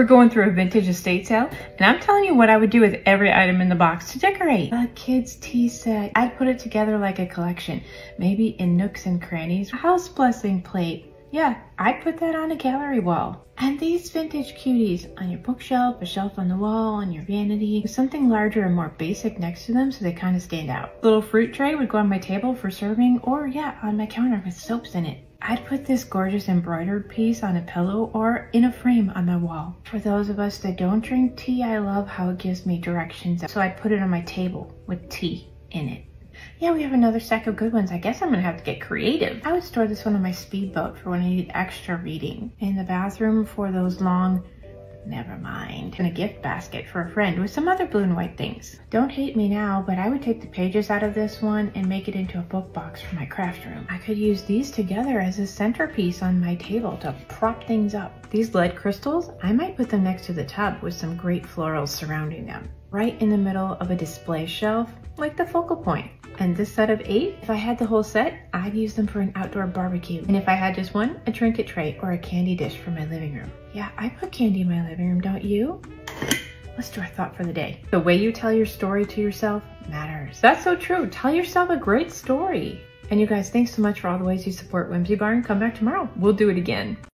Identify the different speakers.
Speaker 1: We're going through a vintage estate sale, and I'm telling you what I would do with every item in the box to decorate. A kid's tea set. I'd put it together like a collection, maybe in nooks and crannies. A house blessing plate. Yeah, I'd put that on a gallery wall. And these vintage cuties on your bookshelf, a shelf on the wall, on your vanity, with something larger and more basic next to them so they kind of stand out. Little fruit tray would go on my table for serving, or yeah, on my counter with soaps in it. I'd put this gorgeous embroidered piece on a pillow or in a frame on my wall. For those of us that don't drink tea, I love how it gives me directions. So I'd put it on my table with tea in it. Yeah, we have another stack of good ones. I guess I'm gonna have to get creative. I would store this one on my speedboat for when I need extra reading. In the bathroom for those long Never mind. In a gift basket for a friend with some other blue and white things. Don't hate me now, but I would take the pages out of this one and make it into a book box for my craft room. I could use these together as a centerpiece on my table to prop things up. These lead crystals, I might put them next to the tub with some great florals surrounding them. Right in the middle of a display shelf, like the focal point. And this set of eight, if I had the whole set, I'd use them for an outdoor barbecue. And if I had just one, a trinket tray or a candy dish for my living room. Yeah, I put candy in my living room, don't you? Let's do our thought for the day. The way you tell your story to yourself matters. That's so true. Tell yourself a great story. And you guys, thanks so much for all the ways you support Whimsy Barn. Come back tomorrow. We'll do it again.